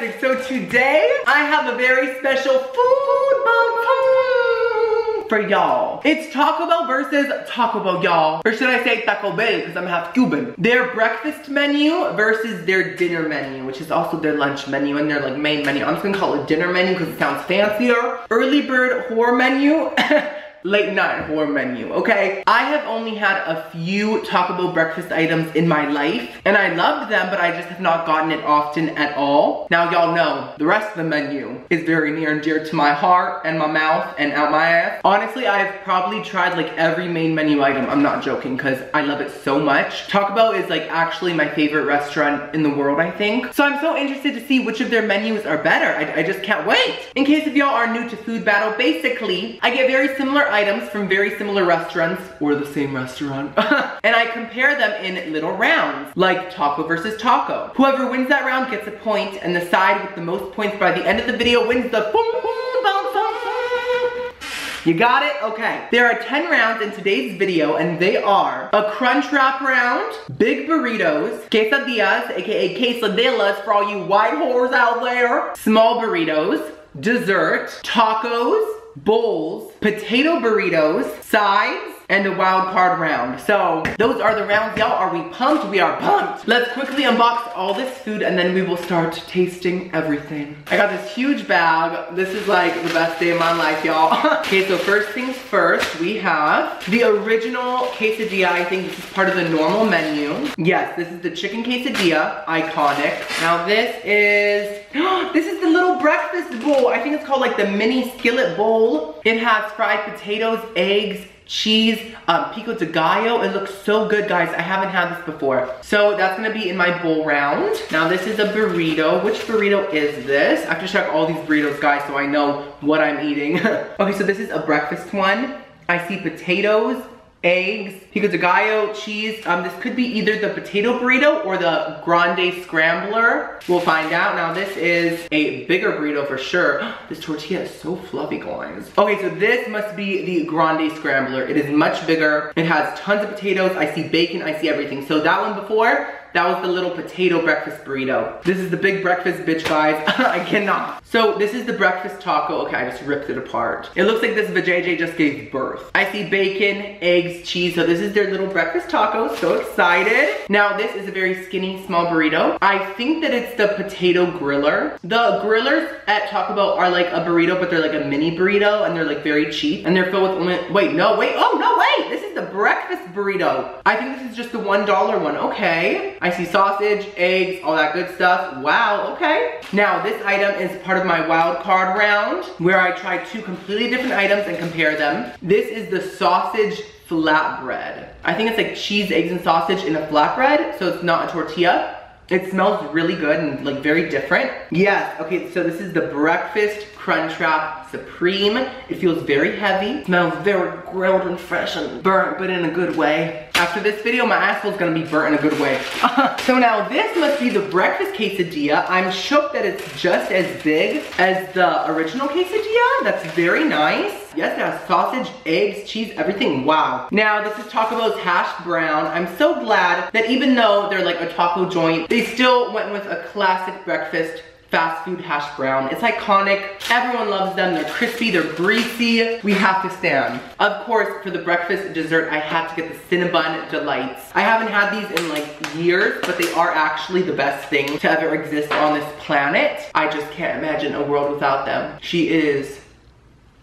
Fantastic. So today, I have a very special food for y'all. It's Taco Bell versus Taco Bell, y'all. Or should I say Taco Bell, because I'm half Cuban. Their breakfast menu versus their dinner menu, which is also their lunch menu and their like main menu. I'm just gonna call it dinner menu because it sounds fancier. Early bird horror menu. late night horror menu, okay? I have only had a few Taco Bell breakfast items in my life, and I loved them, but I just have not gotten it often at all. Now y'all know, the rest of the menu is very near and dear to my heart and my mouth and out my ass. Honestly, I've probably tried like every main menu item. I'm not joking, because I love it so much. Taco Bell is like actually my favorite restaurant in the world, I think. So I'm so interested to see which of their menus are better. I, I just can't wait. In case if y'all are new to Food Battle, basically, I get very similar items from very similar restaurants or the same restaurant. and I compare them in little rounds, like taco versus taco. Whoever wins that round gets a point and the side with the most points by the end of the video wins the boom you got it? Okay. There are 10 rounds in today's video and they are a crunch wrap round, big burritos, quesadillas, aka quesadillas for all you white whores out there, small burritos, dessert, tacos, bowls, potato burritos, sides, and a wild card round. So those are the rounds, y'all. Are we pumped? We are pumped. Let's quickly unbox all this food and then we will start tasting everything. I got this huge bag. This is like the best day of my life, y'all. okay, so first things first, we have the original quesadilla. I think this is part of the normal menu. Yes, this is the chicken quesadilla, iconic. Now this is, this is the little breakfast bowl. I think it's called like the mini skillet bowl. It has fried potatoes, eggs, cheese, um, pico de gallo. It looks so good, guys. I haven't had this before. So that's gonna be in my bowl round. Now this is a burrito. Which burrito is this? I have to check all these burritos, guys, so I know what I'm eating. okay, so this is a breakfast one. I see potatoes, eggs, pico de gallo, cheese. Um, this could be either the potato burrito or the grande scrambler. We'll find out. Now this is a bigger burrito for sure. this tortilla is so fluffy, guys. Okay, so this must be the grande scrambler. It is much bigger. It has tons of potatoes. I see bacon, I see everything. So that one before, that was the little potato breakfast burrito. This is the big breakfast bitch, guys. I cannot. So this is the breakfast taco. Okay, I just ripped it apart. It looks like this vajayjay just gave birth. I see bacon, eggs, cheese. So this is their little breakfast taco. So excited. Now this is a very skinny, small burrito. I think that it's the potato griller. The grillers at Taco Bell are like a burrito, but they're like a mini burrito and they're like very cheap. And they're filled with only, wait, no, wait, oh, no, wait. This is the breakfast burrito. I think this is just the $1 one. Okay. I see sausage, eggs, all that good stuff. Wow, okay. Now, this item is part of my wild card round where I try two completely different items and compare them. This is the sausage flatbread. I think it's like cheese, eggs, and sausage in a flatbread, so it's not a tortilla. It smells really good and like very different. Yes, okay, so this is the breakfast Crunchwrap Supreme. It feels very heavy, smells very grilled and fresh and burnt, but in a good way. After this video, my asshole is gonna be burnt in a good way. so now this must be the breakfast quesadilla. I'm shocked that it's just as big as the original quesadilla. That's very nice. Yes, it has sausage, eggs, cheese, everything. Wow. Now, this is Taco Bell's hash brown. I'm so glad that even though they're like a taco joint, they still went with a classic breakfast fast food hash brown. It's iconic. Everyone loves them. They're crispy, they're greasy. We have to stand. Of course, for the breakfast dessert, I had to get the Cinnabon Delights. I haven't had these in like years, but they are actually the best thing to ever exist on this planet. I just can't imagine a world without them. She is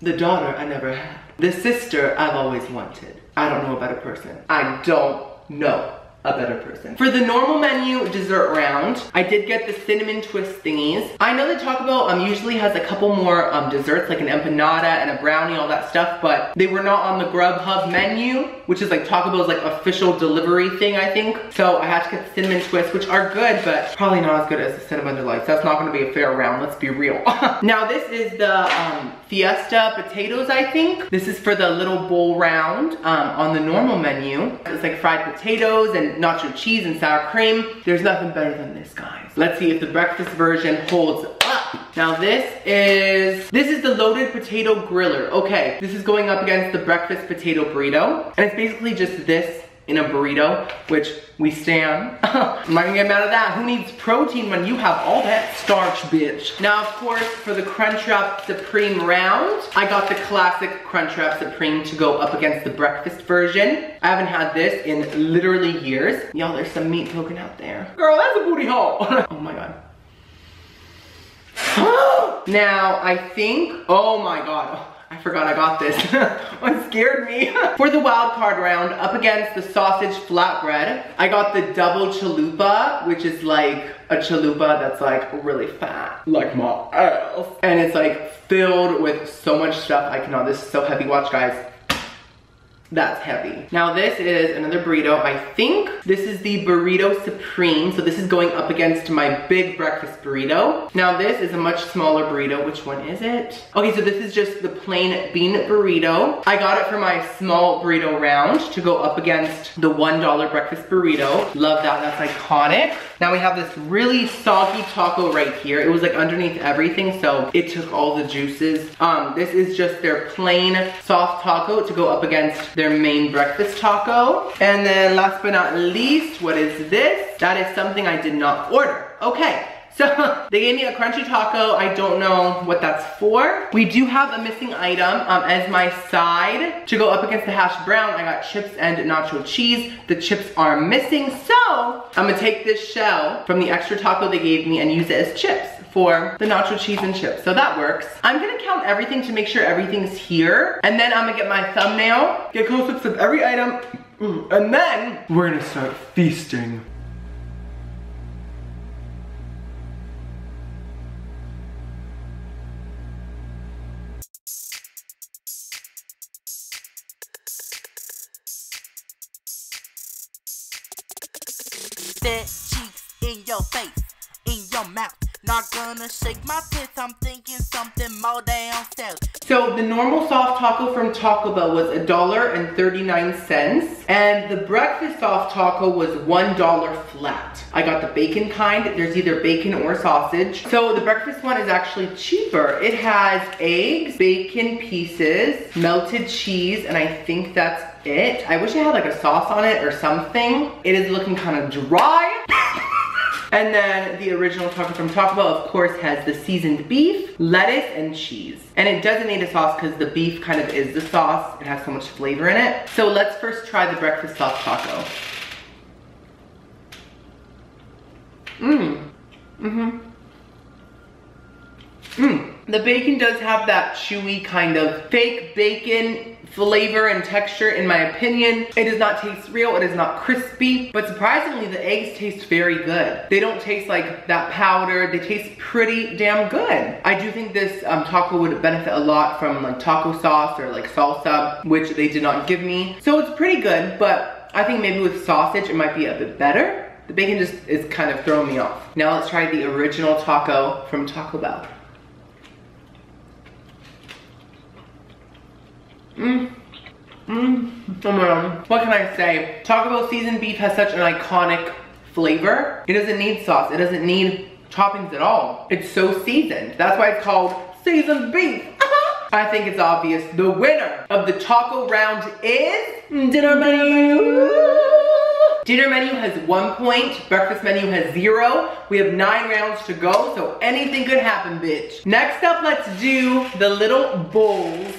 the daughter I never had. The sister I've always wanted. I don't know about a person. I don't know a better person. For the normal menu dessert round, I did get the cinnamon twist thingies. I know that Taco Bell um, usually has a couple more um, desserts like an empanada and a brownie, all that stuff, but they were not on the Grubhub menu, which is like Taco Bell's like official delivery thing, I think. So I had to get the cinnamon twist, which are good, but probably not as good as the cinnamon delights. That's not gonna be a fair round, let's be real. now this is the um, Fiesta potatoes, I think. This is for the little bowl round um, on the normal menu. It's like fried potatoes and nacho cheese and sour cream. There's nothing better than this, guys. Let's see if the breakfast version holds up. Now this is, this is the loaded potato griller. Okay, this is going up against the breakfast potato burrito. And it's basically just this in a burrito, which we stand. I'm not gonna get mad at that. Who needs protein when you have all that starch, bitch? Now, of course, for the Crunchwrap Supreme round, I got the classic Crunchwrap Supreme to go up against the breakfast version. I haven't had this in literally years. Y'all, there's some meat poking out there. Girl, that's a booty hole. oh my God. now, I think, oh my God. I forgot I got this. it scared me. For the wild card round, up against the sausage flatbread, I got the double chalupa, which is like a chalupa that's like really fat, like my ass. And it's like filled with so much stuff. I cannot, this is so heavy. Watch guys. That's heavy. Now this is another burrito. I think this is the Burrito Supreme. So this is going up against my big breakfast burrito. Now this is a much smaller burrito. Which one is it? Okay, so this is just the plain bean burrito. I got it for my small burrito round to go up against the $1 breakfast burrito. Love that, that's iconic. Now we have this really soggy taco right here. It was like underneath everything, so it took all the juices. Um, this is just their plain soft taco to go up against their main breakfast taco. And then last but not least, what is this? That is something I did not order. Okay, so they gave me a crunchy taco. I don't know what that's for. We do have a missing item um, as my side. To go up against the hash brown, I got chips and nacho cheese. The chips are missing, so I'm gonna take this shell from the extra taco they gave me and use it as chips for the nacho cheese and chips. So that works. I'm gonna count everything to make sure everything's here. And then I'm gonna get my thumbnail, get close-ups of every item, and then we're gonna start feasting. Cheeks in your face, in your mouth. Not gonna shake my tits, I'm thinking something more downstairs. So the normal soft taco from Taco Bell was a dollar and 39 cents and the breakfast soft taco was one dollar flat. I got the bacon kind, there's either bacon or sausage. So the breakfast one is actually cheaper. It has eggs, bacon pieces, melted cheese, and I think that's it. I wish it had like a sauce on it or something. It is looking kind of dry. And then the original taco from Taco Bell, of course, has the seasoned beef, lettuce, and cheese. And it doesn't need a sauce because the beef kind of is the sauce. It has so much flavor in it. So let's first try the breakfast soft taco. Mmm. Mm-hmm. Mmm. The bacon does have that chewy kind of fake bacon flavor and texture in my opinion. It does not taste real, it is not crispy, but surprisingly the eggs taste very good. They don't taste like that powder, they taste pretty damn good. I do think this um, taco would benefit a lot from like taco sauce or like salsa, which they did not give me. So it's pretty good, but I think maybe with sausage it might be a bit better. The bacon just is kind of throwing me off. Now let's try the original taco from Taco Bell. Mmm. Mmm. Oh my god. What can I say? Taco Bell seasoned beef has such an iconic flavor. It doesn't need sauce. It doesn't need toppings at all. It's so seasoned. That's why it's called seasoned beef. I think it's obvious. The winner of the taco round is dinner menu. Dinner menu has one point, breakfast menu has zero. We have nine rounds to go, so anything could happen, bitch. Next up, let's do the little bowls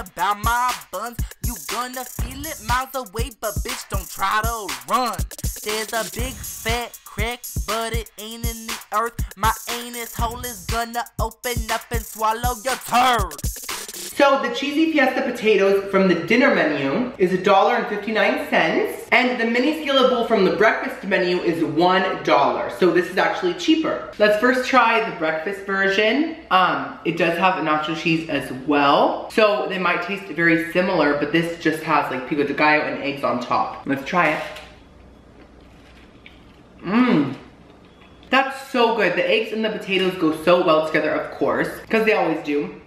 about my buns. You gonna feel it miles away, but bitch, don't try to run. There's a big fat crack, but it ain't in the earth. My anus hole is gonna open up and swallow your turd. So the cheesy fiesta potatoes from the dinner menu is $1.59 and the mini skillet bowl from the breakfast menu is $1. So this is actually cheaper. Let's first try the breakfast version. Um, it does have nacho cheese as well. So they might taste very similar, but this just has like pico de gallo and eggs on top. Let's try it. Mmm. That's so good. The eggs and the potatoes go so well together, of course, because they always do.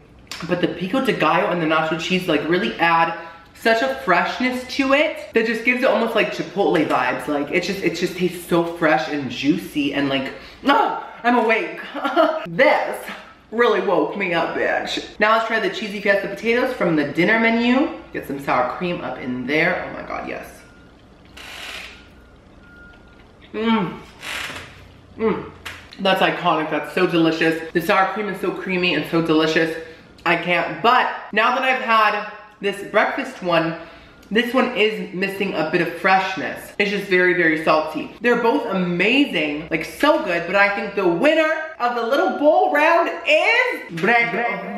But the pico de gallo and the nacho cheese like really add such a freshness to it that just gives it almost like Chipotle vibes. Like it just, it just tastes so fresh and juicy and like, oh, I'm awake. this really woke me up, bitch. Now let's try the cheesy fiesta potatoes from the dinner menu. Get some sour cream up in there. Oh my God, yes. Mmm. Mmm. That's iconic, that's so delicious. The sour cream is so creamy and so delicious. I can't, but now that I've had this breakfast one, this one is missing a bit of freshness. It's just very, very salty. They're both amazing, like so good, but I think the winner of the little bowl round is breakfast.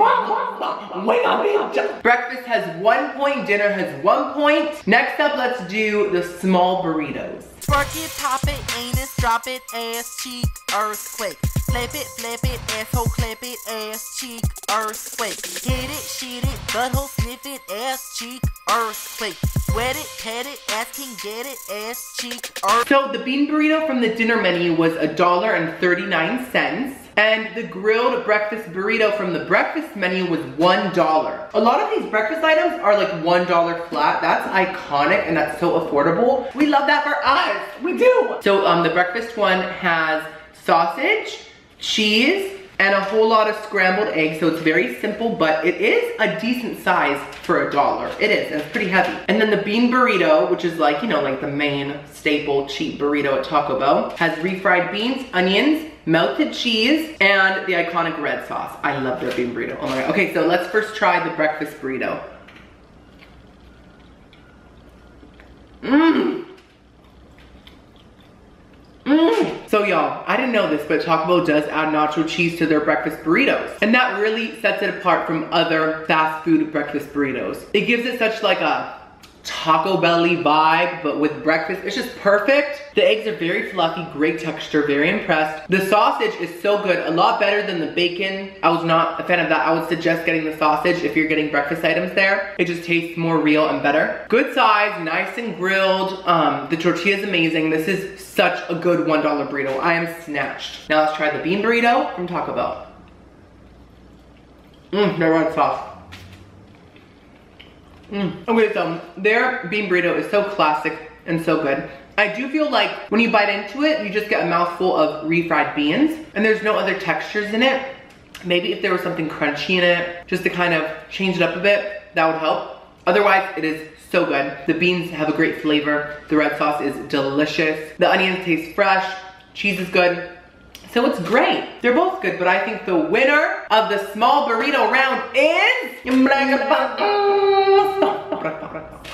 Breakfast has one point, dinner has one point. Next up, let's do the small burritos. It, pop it, anus, drop it, ass, cheek, earthquake. Flip it, flip it, asshole, clap it, ass, cheek, earthquake. Hit it, shit it, butthole, sniff it, ass, cheek, earthquake. Wet it, pet it, ass can get it, ass, cheek, earthquake. So the bean burrito from the dinner menu was a dollar and 39 cents. And the grilled breakfast burrito from the breakfast menu was $1. A lot of these breakfast items are like $1 flat. That's iconic and that's so affordable. We love that for us. We do. So um, the breakfast one has sausage, cheese, and a whole lot of scrambled eggs. So it's very simple, but it is a decent size for a dollar. It is, and it's pretty heavy. And then the bean burrito, which is like, you know, like the main staple cheap burrito at Taco Bell, has refried beans, onions, melted cheese, and the iconic red sauce. I love their bean burrito. Oh my god. Okay, so let's first try the breakfast burrito. Mmm. Mmm. So y'all, I didn't know this, but Taco Bell does add nacho cheese to their breakfast burritos. And that really sets it apart from other fast food breakfast burritos. It gives it such like a Taco Belly vibe, but with breakfast. It's just perfect. The eggs are very fluffy, great texture, very impressed. The sausage is so good, a lot better than the bacon. I was not a fan of that. I would suggest getting the sausage if you're getting breakfast items there. It just tastes more real and better. Good size, nice and grilled. Um, the tortilla is amazing. This is such a good $1 burrito. I am snatched. Now let's try the bean burrito from Taco Bell. Mmm, the red sauce. Mm. Okay, so their bean burrito is so classic and so good. I do feel like when you bite into it, you just get a mouthful of refried beans and there's no other textures in it. Maybe if there was something crunchy in it, just to kind of change it up a bit, that would help. Otherwise, it is so good. The beans have a great flavor. The red sauce is delicious. The onions taste fresh. Cheese is good. So it's great. They're both good, but I think the winner of the small burrito round is...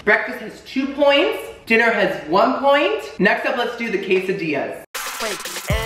Breakfast has two points. Dinner has one point. Next up, let's do the quesadillas. Earthquake,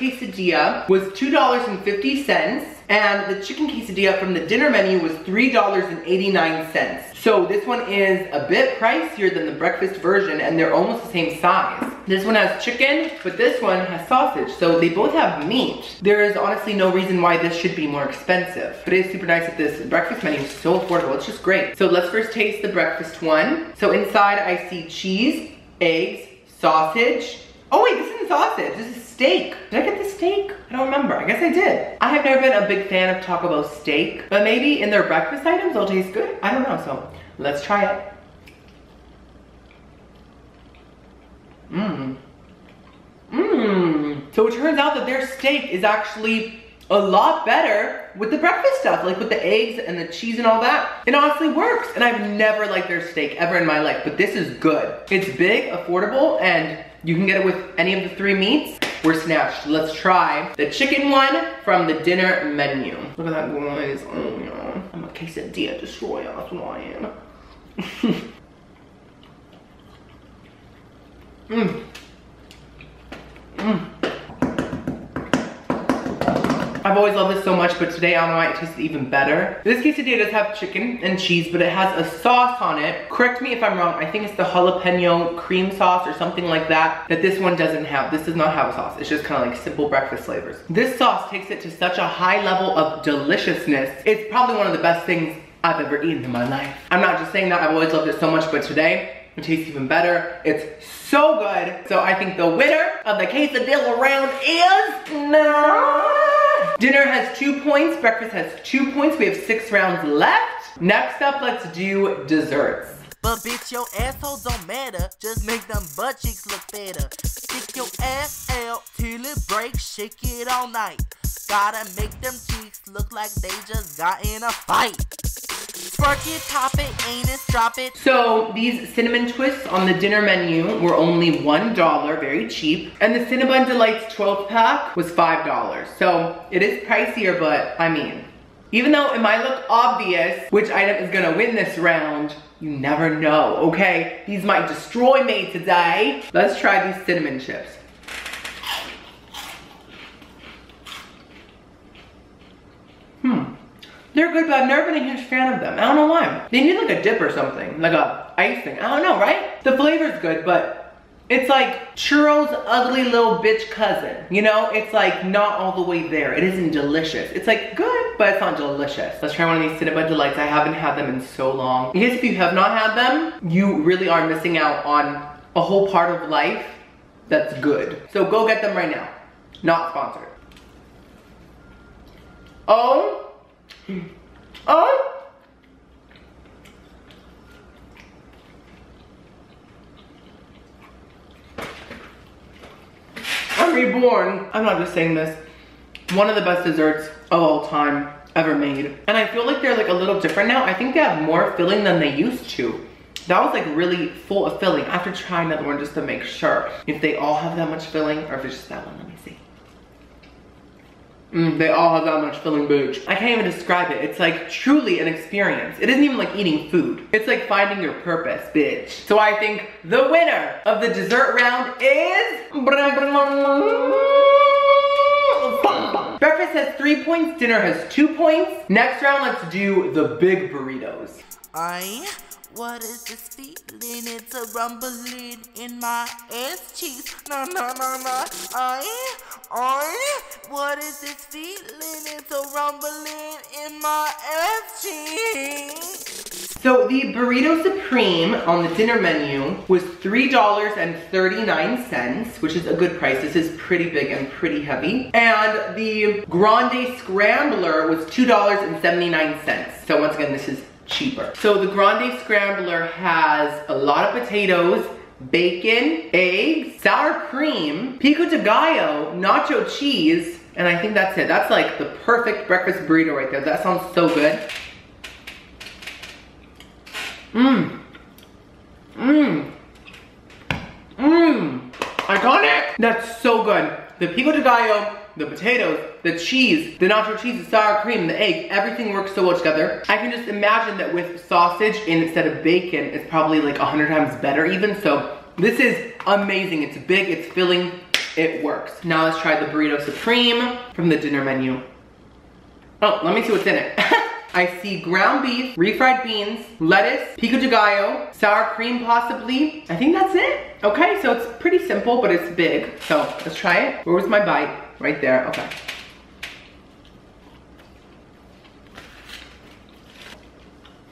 quesadilla was $2.50 and the chicken quesadilla from the dinner menu was $3.89. So this one is a bit pricier than the breakfast version and they're almost the same size. This one has chicken, but this one has sausage. So they both have meat. There is honestly no reason why this should be more expensive. But it is super nice that this breakfast menu is so affordable. It's just great. So let's first taste the breakfast one. So inside I see cheese, eggs, sausage, Oh wait, this isn't sausage, this is steak. Did I get the steak? I don't remember, I guess I did. I have never been a big fan of Taco Bell steak, but maybe in their breakfast items they'll taste good. I don't know, so let's try it. Mmm. Mmm. So it turns out that their steak is actually a lot better with the breakfast stuff, like with the eggs and the cheese and all that. It honestly works. And I've never liked their steak ever in my life, but this is good. It's big, affordable, and you can get it with any of the three meats. We're snatched. Let's try the chicken one from the dinner menu. Look at that guys. Oh no. I'm a quesadilla destroyer, that's what I am. Mmm. Mmm. I've always loved this so much, but today I don't know why it tasted even better. This quesadilla does have chicken and cheese, but it has a sauce on it. Correct me if I'm wrong, I think it's the jalapeno cream sauce or something like that, that this one doesn't have. This does not have a sauce. It's just kind of like simple breakfast flavors. This sauce takes it to such a high level of deliciousness. It's probably one of the best things I've ever eaten in my life. I'm not just saying that, I've always loved it so much, but today, it tastes even better. It's so good. So I think the winner of the quesadilla round is... No. Dinner has two points, breakfast has two points. We have six rounds left. Next up, let's do desserts. But bitch, your asshole don't matter. Just make them butt cheeks look better. Stick your ass break, shake it all night. Gotta make them cheeks look like they just got in a fight. It, pop it, anus, drop it. So these cinnamon twists on the dinner menu were only $1, very cheap. And the Cinnabon Delights 12 pack was $5. So it is pricier, but I mean, even though it might look obvious which item is gonna win this round, you never know, okay? These might destroy me today. Let's try these cinnamon chips. They're good, but I've never been a huge fan of them. I don't know why. They need like a dip or something, like a icing. I don't know, right? The flavor's good, but it's like churros' ugly little bitch cousin. You know, it's like not all the way there. It isn't delicious. It's like good, but it's not delicious. Let's try one of these Cinnabon Delights. I haven't had them in so long. In case if you have not had them, you really are missing out on a whole part of life that's good. So go get them right now. Not sponsored. Oh. Oh. I'm reborn. I'm not just saying this. One of the best desserts of all time ever made. And I feel like they're like a little different now. I think they have more filling than they used to. That was like really full of filling. I have to try another one just to make sure if they all have that much filling or if it's just that one. Let me see. Mm, they all have that much filling, bitch. I can't even describe it. It's like truly an experience. It isn't even like eating food. It's like finding your purpose, bitch. So I think the winner of the dessert round is... Breakfast has three points, dinner has two points. Next round, let's do the big burritos. I what is this feeling? It's a rumbling in my ass cheeks. No, no, no, no. I, I, what is this feeling? It's a rumbling in my ass cheeks. So the Burrito Supreme on the dinner menu was $3.39, which is a good price. This is pretty big and pretty heavy. And the Grande Scrambler was $2.79. So once again, this is cheaper. So the Grande Scrambler has a lot of potatoes, bacon, eggs, sour cream, pico de gallo, nacho cheese, and I think that's it. That's like the perfect breakfast burrito right there. That sounds so good. Mmm. Mmm. Mmm. Iconic. That's so good. The pico de gallo the potatoes, the cheese, the nacho cheese, the sour cream, the egg, everything works so well together. I can just imagine that with sausage instead of bacon, it's probably like a hundred times better even. So this is amazing. It's big, it's filling, it works. Now let's try the Burrito Supreme from the dinner menu. Oh, let me see what's in it. I see ground beef, refried beans, lettuce, pico de gallo, sour cream possibly. I think that's it. Okay, so it's pretty simple, but it's big. So let's try it. Where was my bite? Right there, okay.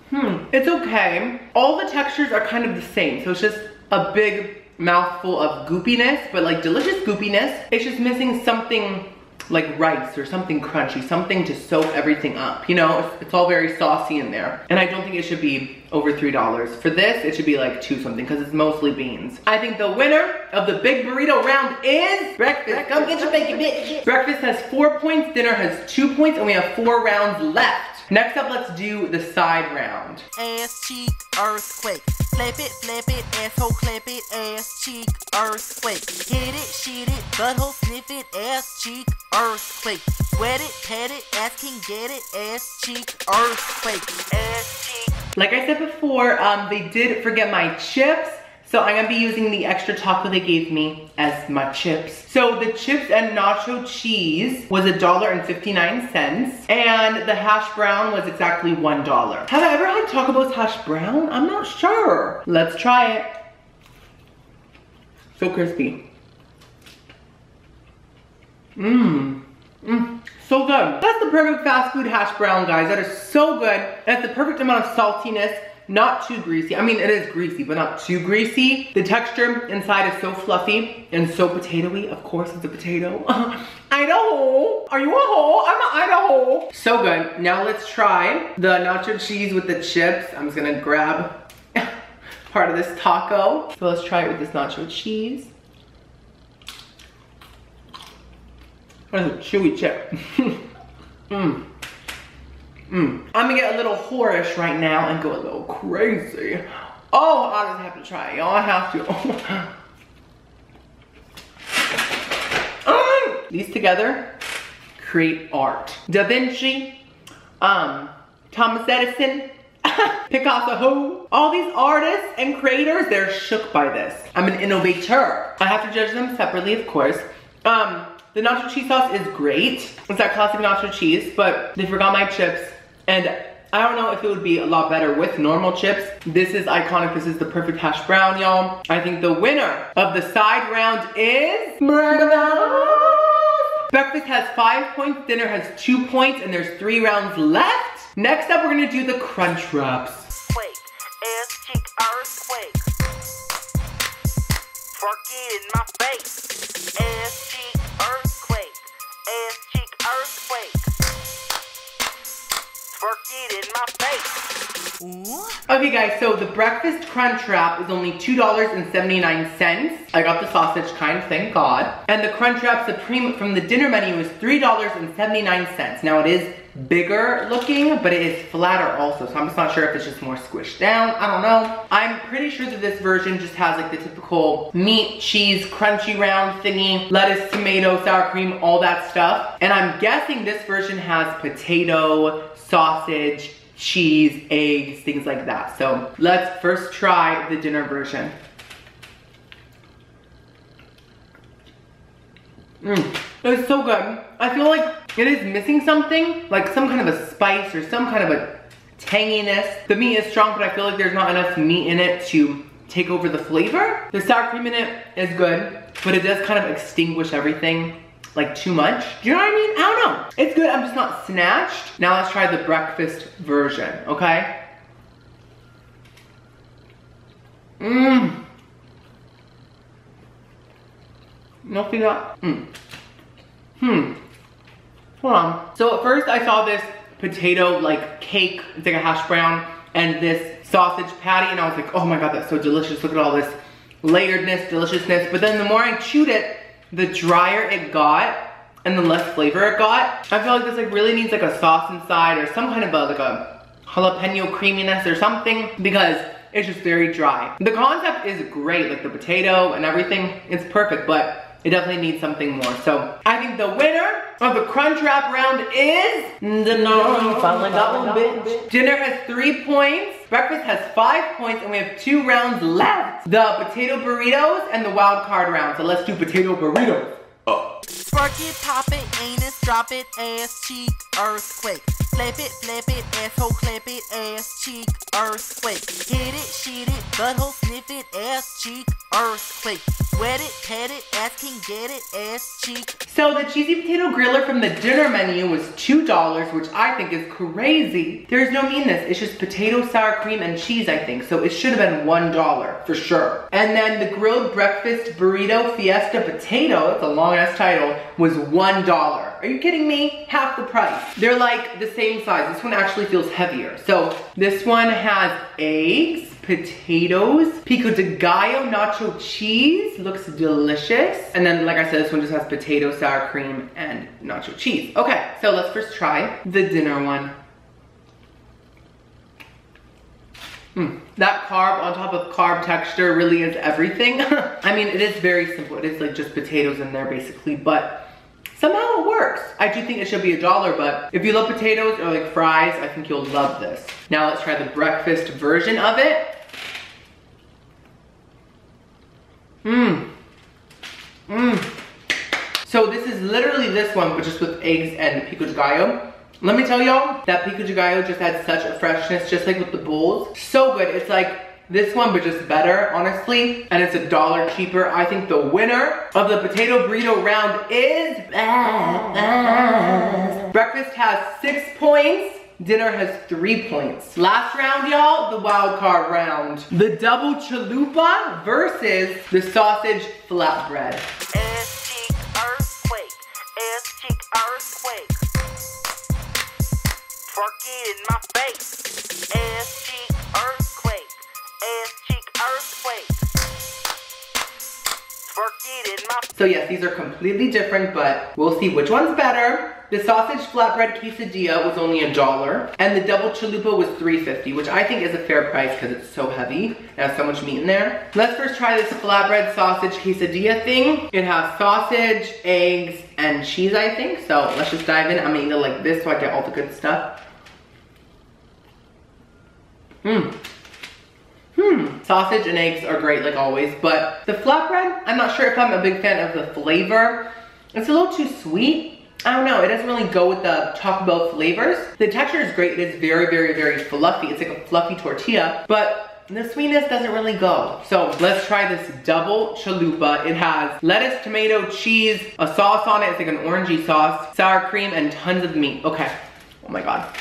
Hmm, it's okay. All the textures are kind of the same, so it's just a big mouthful of goopiness, but like delicious goopiness. It's just missing something like rice or something crunchy, something to soak everything up. You know, it's, it's, all very saucy in there. And I don't think it should be over $3. For this, it should be like two something because it's mostly beans. I think the winner of the big burrito round is breakfast. Come get your bacon, bitch. Breakfast has four points, dinner has two points, and we have four rounds left. Next up, let's do the side round. Ass cheek earthquake. Flip it, flip it, asshole clap it, ass cheek earthquake. Hit it, shit it, butthole sniff it, ass cheek earthquake. Wet it, pat it, ass can get it, ass cheek earthquake. Ass cheek. Like I said before, um, they did forget my chips. So I'm gonna be using the extra taco they gave me as my chips. So the chips and nacho cheese was $1.59 and the hash brown was exactly $1. Have I ever had Taco Bell's hash brown? I'm not sure. Let's try it. So crispy. Mmm. Mmm. So good. That's the perfect fast food hash brown, guys. That is so good. That's the perfect amount of saltiness not too greasy. I mean, it is greasy, but not too greasy. The texture inside is so fluffy and so potatoy. Of course, it's a potato. Idaho. Are you a hoe? I'm an Idaho. So good. Now let's try the nacho cheese with the chips. I'm just gonna grab part of this taco. So let's try it with this nacho cheese. That's a chewy chip. Mmm. Mmm. I'm gonna get a little whorish right now and go a little crazy. Oh, I just have to try it, y'all. I have to. Mm. These together create art. Da Vinci, um, Thomas Edison, Picasso who? All these artists and creators, they're shook by this. I'm an innovator. I have to judge them separately, of course. Um, the nacho cheese sauce is great. It's that classic nacho cheese, but they forgot my chips. And I don't know if it would be a lot better with normal chips. This is iconic. This is the perfect hash brown, y'all. I think the winner of the side round is... Breakfast has five points, dinner has two points, and there's three rounds left. Next up, we're gonna do the crunch wraps. Earthquake. Ass cheek earthquake. Okay guys, so the breakfast crunch wrap is only $2.79. I got the sausage kind, thank God. And the crunch wrap supreme from the dinner menu is $3.79. Now it is bigger looking, but it is flatter also. So I'm just not sure if it's just more squished down. I don't know. I'm pretty sure that this version just has like the typical meat, cheese, crunchy round thingy, lettuce, tomato, sour cream, all that stuff. And I'm guessing this version has potato, sausage, cheese, eggs, things like that. So let's first try the dinner version. Mmm, it's so good. I feel like it is missing something, like some kind of a spice or some kind of a tanginess. The meat is strong, but I feel like there's not enough meat in it to take over the flavor. The sour cream in it is good, but it does kind of extinguish everything like too much. Do you know what I mean? I don't know. It's good, I'm just not snatched. Now let's try the breakfast version, okay? Mmm. No feel that. Mm. Hmm. Hold on. So at first I saw this potato like cake, it's like a hash brown, and this sausage patty, and I was like, oh my god, that's so delicious. Look at all this layeredness, deliciousness. But then the more I chewed it, the drier it got, and the less flavor it got. I feel like this like really needs like a sauce inside or some kind of a like a jalapeno creaminess or something because it's just very dry. The concept is great, like the potato and everything, it's perfect, but it definitely needs something more. So I think the winner of the crunch wrap round is the no, finally got one, bitch. Dinner has three points. Breakfast has five points, and we have two rounds left. The potato burritos and the wild card round. So let's do potato burritos. Oh. Spark it, pop it, anus, drop it, ass, cheek, earthquake. Flap it, flap it, asshole, it, ass, cheek, earthquake. Hit it, shit it, butthole, sniff it, ass, cheek, earthquake. Wet it, pat it, ass can get it, ass, cheek. So the cheesy potato griller from the dinner menu was $2, which I think is crazy. There's no meanness, it's just potato, sour cream, and cheese, I think. So it should have been $1 for sure. And then the grilled breakfast burrito fiesta potato, it's a long ass title, was $1. Are you kidding me? Half the price. They're like the same size. This one actually feels heavier. So this one has eggs, potatoes, pico de gallo nacho cheese. Looks delicious. And then, like I said, this one just has potato, sour cream, and nacho cheese. Okay, so let's first try the dinner one. Mm, that carb on top of carb texture really is everything. I mean, it is very simple. It is like just potatoes in there basically, but somehow it works. I do think it should be a dollar, but if you love potatoes or like fries, I think you'll love this. Now let's try the breakfast version of it. Mmm. Mmm. So this is literally this one, but just with eggs and pico de gallo. Let me tell y'all, that pico de gallo just adds such a freshness, just like with the bowls. So good, it's like this one, but just better, honestly. And it's a dollar cheaper. I think the winner of the potato burrito round is... Breakfast has six points. Dinner has three points. Last round, y'all, the wild card round. The double chalupa versus the sausage flatbread. Earthquake. Ass cheek earthquake. In my face. Ass cheek earthquake. So yes, these are completely different, but we'll see which one's better. The sausage flatbread quesadilla was only a dollar, and the double chalupa was 3.50, which I think is a fair price because it's so heavy. It has so much meat in there. Let's first try this flatbread sausage quesadilla thing. It has sausage, eggs, and cheese, I think. So let's just dive in. I'm gonna eat it like this so I get all the good stuff. Mmm. Sausage and eggs are great like always, but the flatbread, I'm not sure if I'm a big fan of the flavor. It's a little too sweet. I don't know, it doesn't really go with the Taco Bell flavors. The texture is great, it is very, very, very fluffy. It's like a fluffy tortilla, but the sweetness doesn't really go. So let's try this double chalupa. It has lettuce, tomato, cheese, a sauce on it. It's like an orangey sauce, sour cream, and tons of meat. Okay, oh my God.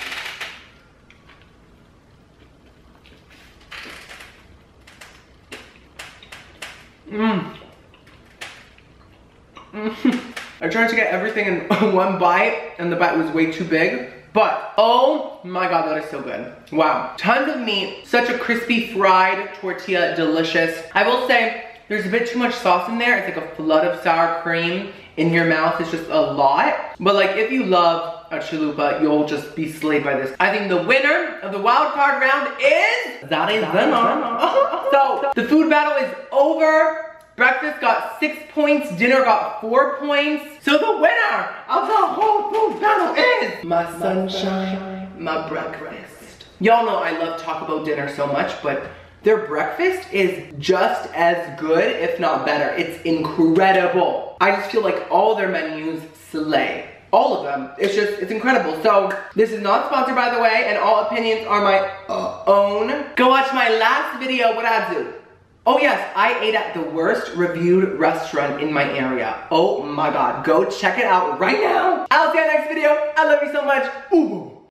Mmm. Mm. I tried to get everything in one bite and the bite was way too big. But, oh my god, that is so good. Wow. Tons of meat, such a crispy fried tortilla, delicious. I will say, there's a bit too much sauce in there. It's like a flood of sour cream in your mouth. It's just a lot. But like, if you love a chalupa, you'll just be slayed by this. I think the winner of the wild card round is that is so, the food battle is over. Breakfast got six points, dinner got four points. So the winner of the whole food battle is my sunshine, my breakfast. Y'all know I love Taco Bell dinner so much, but their breakfast is just as good, if not better. It's incredible. I just feel like all their menus slay. All of them. It's just, it's incredible. So, this is not sponsored by the way, and all opinions are my uh, own. Go watch my last video, what I do. Oh yes, I ate at the worst reviewed restaurant in my area. Oh my god, go check it out right now. I'll see you next video. I love you so much. Ooh.